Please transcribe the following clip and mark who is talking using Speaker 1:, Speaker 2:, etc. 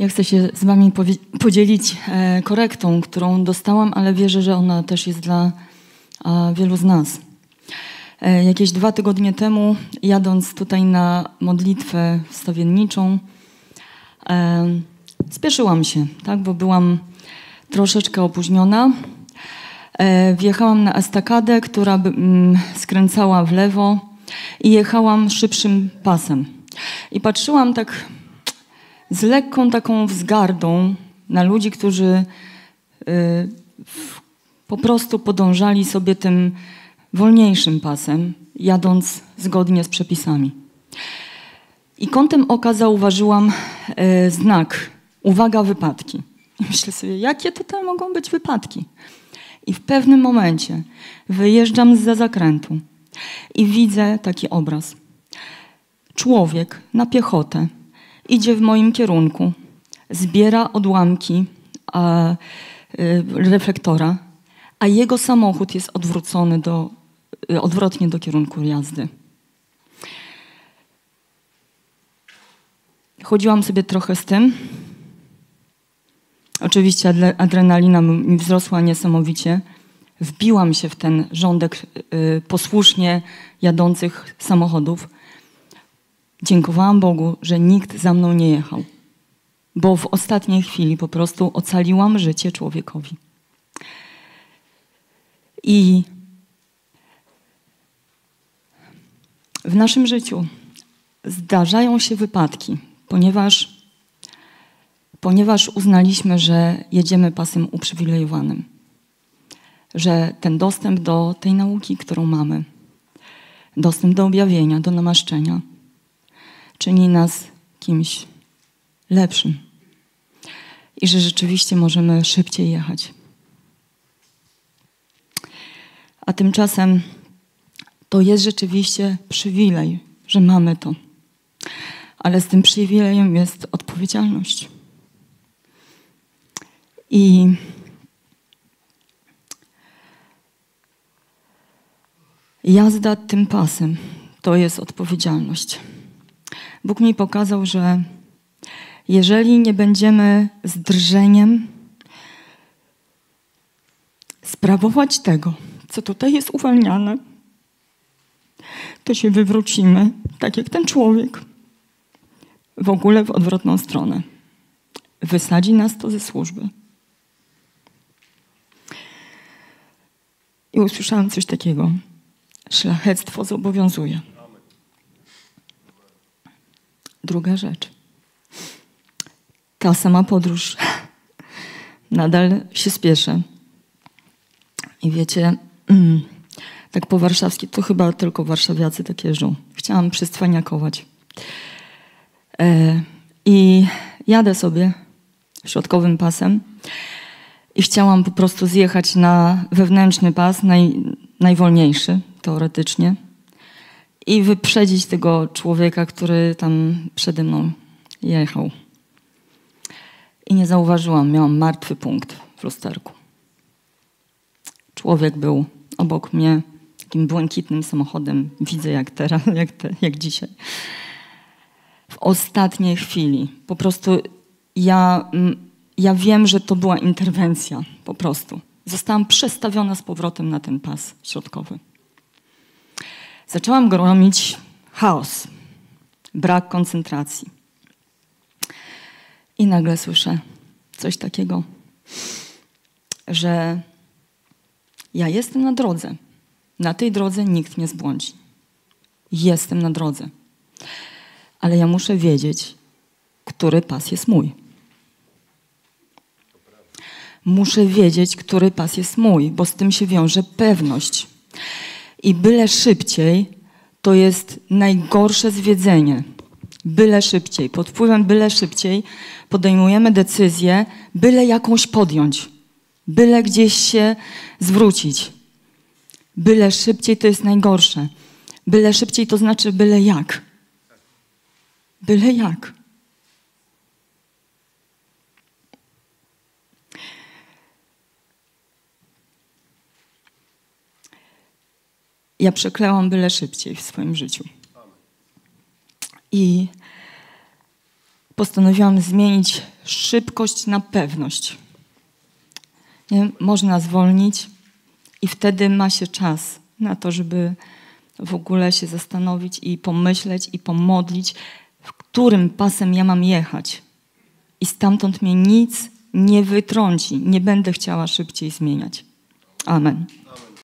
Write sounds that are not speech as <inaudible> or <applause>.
Speaker 1: Ja chcę się z Wami podzielić e, korektą, którą dostałam, ale wierzę, że ona też jest dla wielu z nas. E, jakieś dwa tygodnie temu, jadąc tutaj na modlitwę wstawienniczą, e, spieszyłam się, tak, bo byłam troszeczkę opóźniona. Wjechałam na estakadę, która skręcała w lewo i jechałam szybszym pasem. I patrzyłam tak z lekką taką wzgardą na ludzi, którzy y, po prostu podążali sobie tym wolniejszym pasem, jadąc zgodnie z przepisami. I kątem oka zauważyłam y, znak uwaga wypadki. I myślę sobie, jakie tutaj mogą być wypadki? I w pewnym momencie wyjeżdżam z za zakrętu i widzę taki obraz. Człowiek na piechotę idzie w moim kierunku, zbiera odłamki a, y, reflektora, a jego samochód jest odwrócony do, y, odwrotnie do kierunku jazdy. Chodziłam sobie trochę z tym. Oczywiście adrenalina mi wzrosła niesamowicie. Wbiłam się w ten rządek y, posłusznie jadących samochodów Dziękowałam Bogu, że nikt za mną nie jechał, bo w ostatniej chwili po prostu ocaliłam życie człowiekowi. I w naszym życiu zdarzają się wypadki, ponieważ, ponieważ uznaliśmy, że jedziemy pasem uprzywilejowanym, że ten dostęp do tej nauki, którą mamy, dostęp do objawienia, do namaszczenia, czyni nas kimś lepszym. I że rzeczywiście możemy szybciej jechać. A tymczasem to jest rzeczywiście przywilej, że mamy to. Ale z tym przywilejem jest odpowiedzialność. I jazda tym pasem to jest odpowiedzialność. Bóg mi pokazał, że jeżeli nie będziemy z drżeniem sprawować tego, co tutaj jest uwalniane, to się wywrócimy, tak jak ten człowiek, w ogóle w odwrotną stronę. Wysadzi nas to ze służby. I usłyszałam coś takiego. Szlachectwo zobowiązuje. Druga rzecz. Ta sama podróż. <laughs> Nadal się spieszę. I wiecie, mm, tak po warszawski, to chyba tylko warszawiacy tak jeżdżą. Chciałam przystwaniakować. E, I jadę sobie środkowym pasem i chciałam po prostu zjechać na wewnętrzny pas, naj, najwolniejszy teoretycznie i wyprzedzić tego człowieka, który tam przede mną jechał. I nie zauważyłam, miałam martwy punkt w lusterku. Człowiek był obok mnie takim błękitnym samochodem. Widzę jak teraz, <laughs> jak, te, jak dzisiaj. W ostatniej chwili. Po prostu ja, ja wiem, że to była interwencja. Po prostu. Zostałam przestawiona z powrotem na ten pas środkowy. Zaczęłam gromić chaos, brak koncentracji. I nagle słyszę coś takiego, że ja jestem na drodze. Na tej drodze nikt nie zbłądzi. Jestem na drodze. Ale ja muszę wiedzieć, który pas jest mój. Muszę wiedzieć, który pas jest mój, bo z tym się wiąże pewność. I byle szybciej to jest najgorsze zwiedzenie. Byle szybciej. Pod wpływem byle szybciej podejmujemy decyzję, byle jakąś podjąć, byle gdzieś się zwrócić. Byle szybciej to jest najgorsze. Byle szybciej to znaczy byle jak. Byle jak. Ja przeklełam byle szybciej w swoim życiu. I postanowiłam zmienić szybkość na pewność. Nie? Można zwolnić i wtedy ma się czas na to, żeby w ogóle się zastanowić i pomyśleć i pomodlić, w którym pasem ja mam jechać. I stamtąd mnie nic nie wytrąci. Nie będę chciała szybciej zmieniać. Amen.